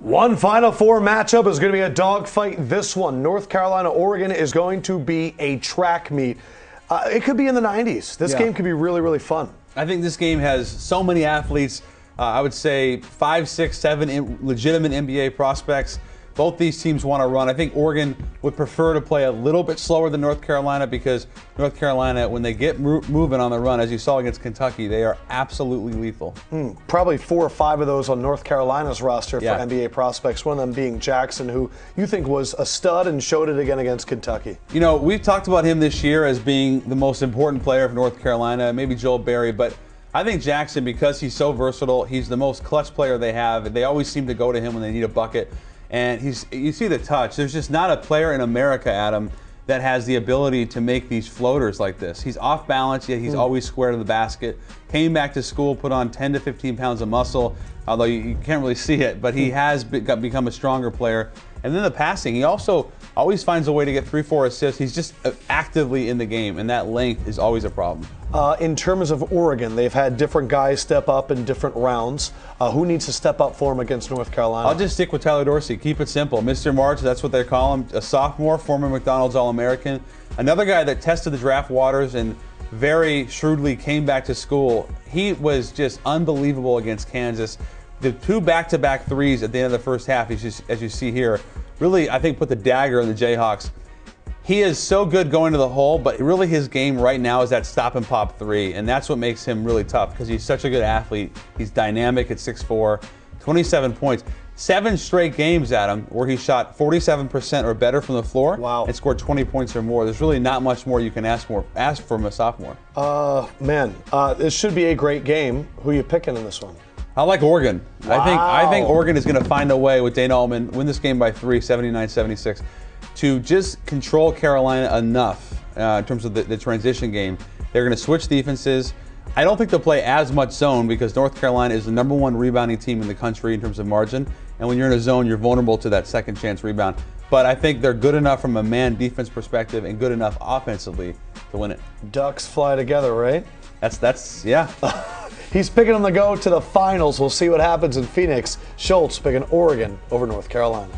One Final Four matchup is going to be a dogfight. This one, North Carolina, Oregon, is going to be a track meet. Uh, it could be in the 90s. This Yeah. game could be really, really fun. I think this game has so many athletes. Uh, I would say five, six, seven in- legitimate NBA prospects. Both these teams want to run. I think Oregon would prefer to play a little bit slower than North Carolina because North Carolina, when they get mo- moving on the run, as you saw against Kentucky, they are absolutely lethal. Hmm. Probably four or five of those on North Carolina's roster for Yeah. NBA prospects. One of them being Jackson, who you think was a stud and showed it again against Kentucky. You know, we've talked about him this year as being the most important player of North Carolina, maybe Joel Berry, but I think Jackson, because he's so versatile, he's the most clutch player they have. They always seem to go to him when they need a bucket. And he's you see the touch. There's just not a player in America, Adam, that has the ability to make these floaters like this. He's off balance, yet he's hmm. always square to the basket. Came back to school, put on 10 to 15 pounds of muscle, although you, you can't really see it, but he hmm. has be, got, become a stronger player. And then the passing, he also always finds a way to get three, four assists. He's just uh, actively in the game, and that length is always a problem. Uh, in terms of Oregon, they've had different guys step up in different rounds. Uh, who needs to step up for them against North Carolina? I'll just stick with Tyler Dorsey. Keep it simple. Mr. March, that's what they call him. A sophomore, former McDonald's All American. Another guy that tested the draft waters and very shrewdly came back to school. He was just unbelievable against Kansas. The two back to back threes at the end of the first half, as you, as you see here, really, I think, put the dagger in the Jayhawks. He is so good going to the hole, but really his game right now is that stop and pop three, and that's what makes him really tough because he's such a good athlete. He's dynamic at 6'4, 27 points. Seven straight games, Adam, where he shot 47% or better from the floor Wow. and scored 20 points or more. There's really not much more you can ask for ask from a sophomore. uh, man, uh, this should be a great game. Who are you picking in this one? I like Oregon. I think I think Oregon is going to find a way with Dana Altman, win this game by three, 79-76, to just control Carolina enough uh, in terms of the, the transition game. They're going to switch defenses. I don't think they'll play as much zone because North Carolina is the number one rebounding team in the country in terms of margin. And when you're in a zone, you're vulnerable to that second chance rebound. But I think they're good enough from a man defense perspective and good enough offensively to win it. Ducks fly together, right? That's that's yeah. He's picking them to go to the finals. We'll see what happens in Phoenix. Schultz picking Oregon over North Carolina.